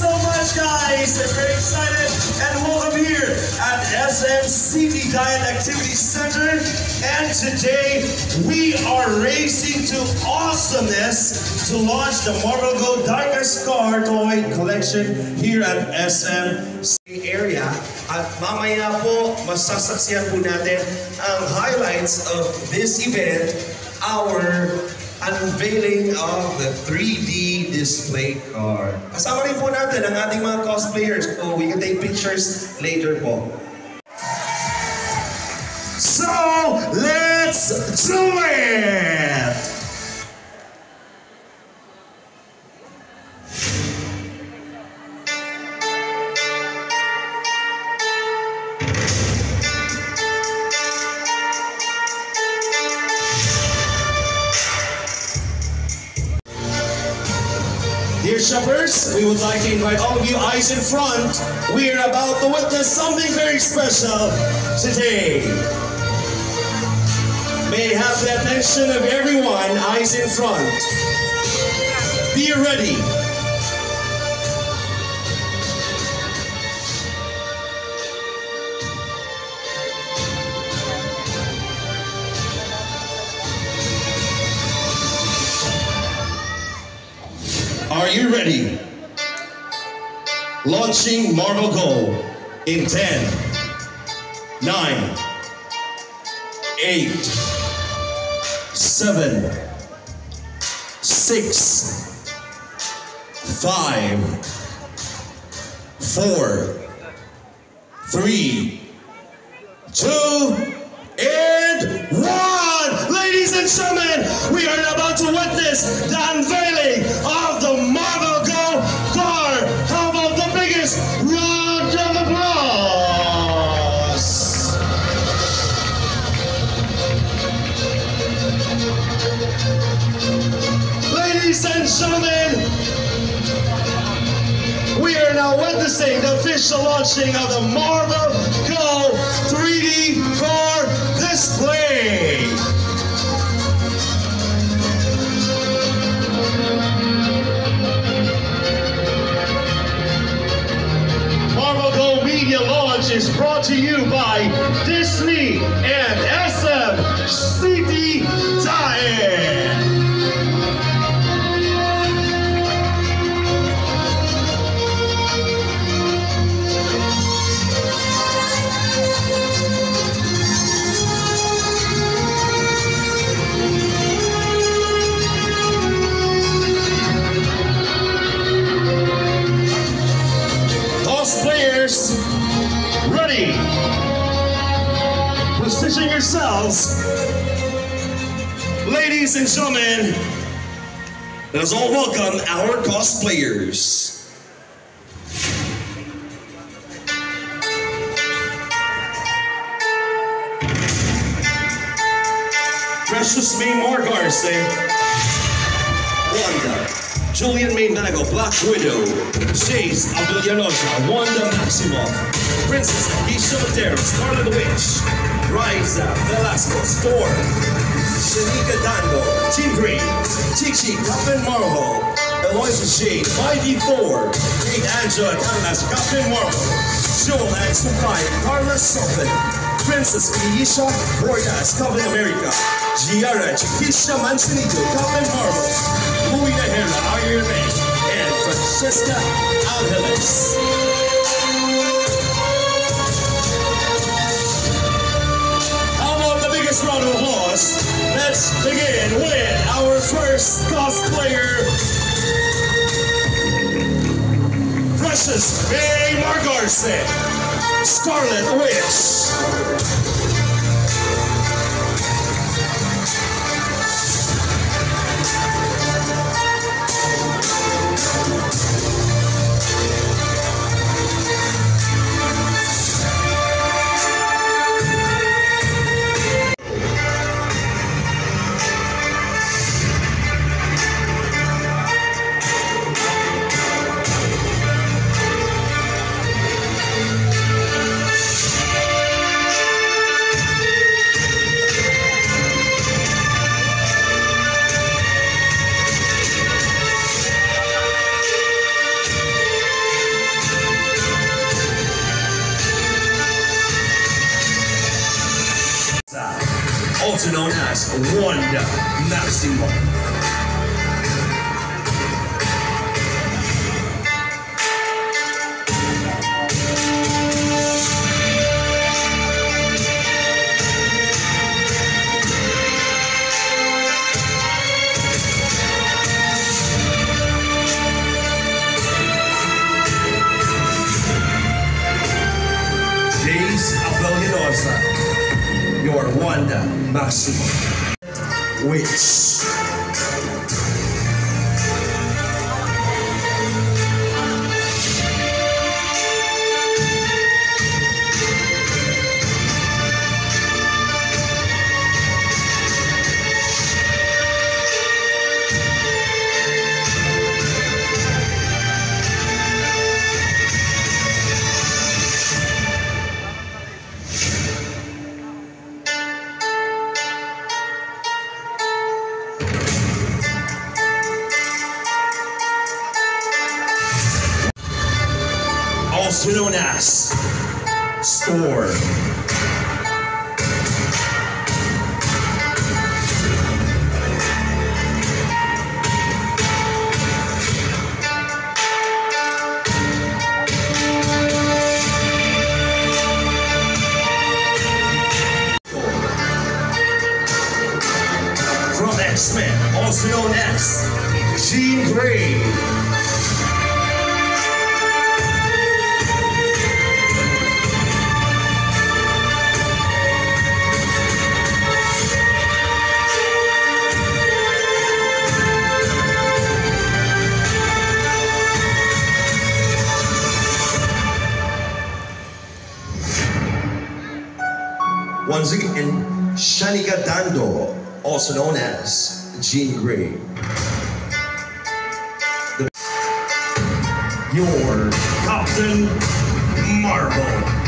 so much, guys. I'm very excited and welcome here at SMCD Diet Activity Center. And today we are racing to awesomeness to launch the Marvel Go Darker Scar toy collection here at SMCD area at mamaya po masasaksiyan po natin ang highlights of this event, our unveiling of the 3D display car. Kasama rin po natin ang ating mga cosplayers. So we can take pictures later po. So let's do it! Dear shoppers, we would like to invite all of you eyes in front. We are about to witness something very special today. May have the attention of everyone, eyes in front. Be ready. Ready? Launching Marvel Go in 10, 9, 8, 7, 6, 5, 4, 3, 2, and 1! Ladies and gentlemen, we are about to witness the gentlemen, we are now witnessing the official launching of the Marvel Go 3D car display. Marvel Go Media Launch is brought to you by Disney and SM Ladies and gentlemen, let us all welcome our cosplayers. Precious May Margarse, Wanda, Julian Maynanago, Black Widow, Chase Abdulyanosha, Wanda Maximoff, Princess Aisha Matero, Scarlet Witch, Riza Velasco, Storm, Shanika Dando, Team Green, Chichi, Captain Marvel, Eloisa Shade, 5D4, Kate Angela Canlas, Captain Marvel, Joel and Supai, Carla Sultan, Princess Kiisha Bordas, Captain America, Giara Chiquisha Manzanito, Captain Marvel, Louis Nahera, Iron Man, and Francesca Angeles. First cosplayer, Precious May Margarse, Scarlet Witch. Wanda Maximoff. Also known as Jean Grey. The- your Captain Marvel.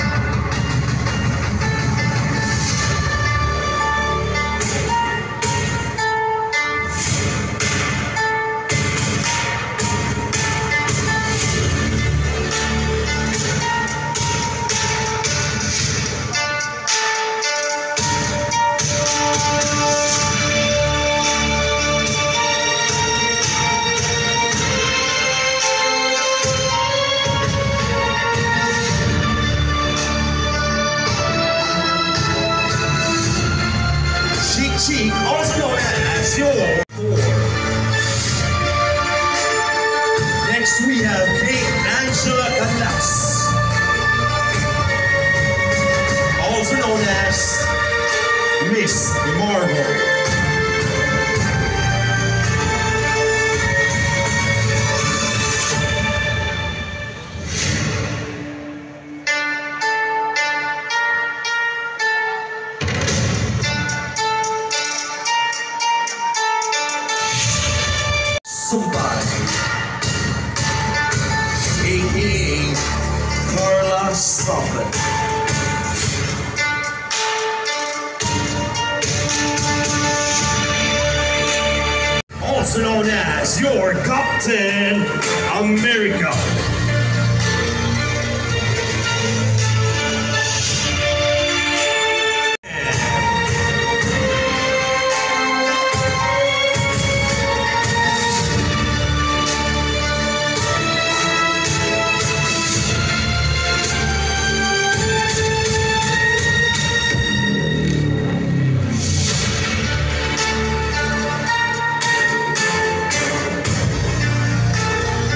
Captain America.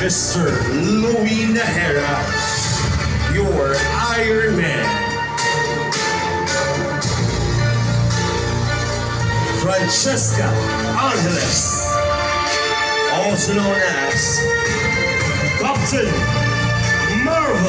Mr. Louis Nahara, your Iron Man. Francesca Angeles, also known as Captain Marvel.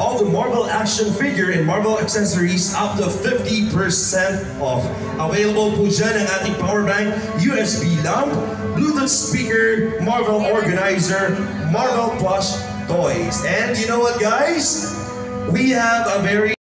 All the Marvel action figure and Marvel accessories up to 50% off. Available po dyan ang ating power bank, USB lamp, Bluetooth speaker, Marvel organizer, Marvel plush toys. And you know what guys? We have a very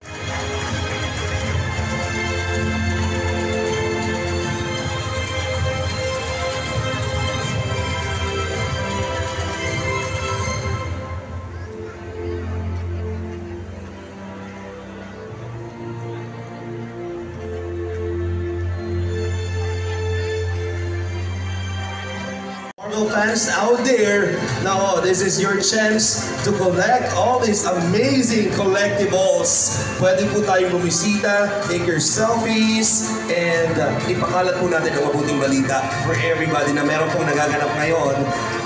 fans out there, now this is your chance to collect all these amazing collectibles. Pwede po tayong bumisita, take your selfies, and uh, ipakalat po natin ang mabuting balita for everybody na meron pong nagaganap ngayon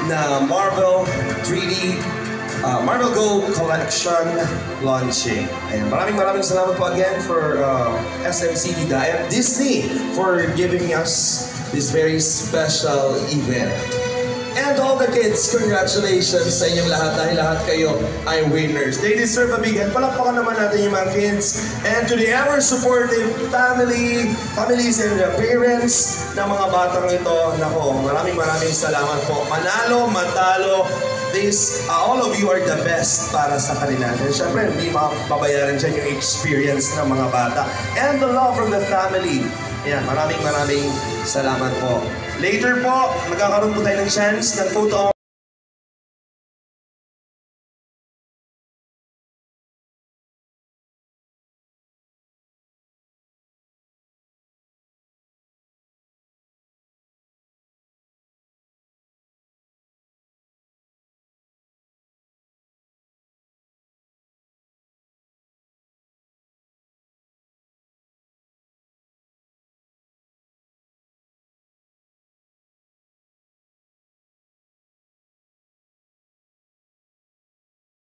na Marvel 3D uh, Marvel Go Collection launching. And maraming maraming salamat po again for uh, SMCD and Disney for giving us this very special event. And all the kids, congratulations sa inyong lahat dahil lahat kayo ay winners. They deserve a big hand. Palakpakan naman natin yung mga kids. And to the ever supportive family, families and their parents ng mga batang ito, nako, maraming maraming salamat po. Manalo, matalo, this, uh, all of you are the best para sa kanila. And syempre, hindi mapabayaran dyan yung experience ng mga bata. And the love from the family. Ayan, maraming maraming salamat po. Later po, magkakaroon po tayo ng chance ng photo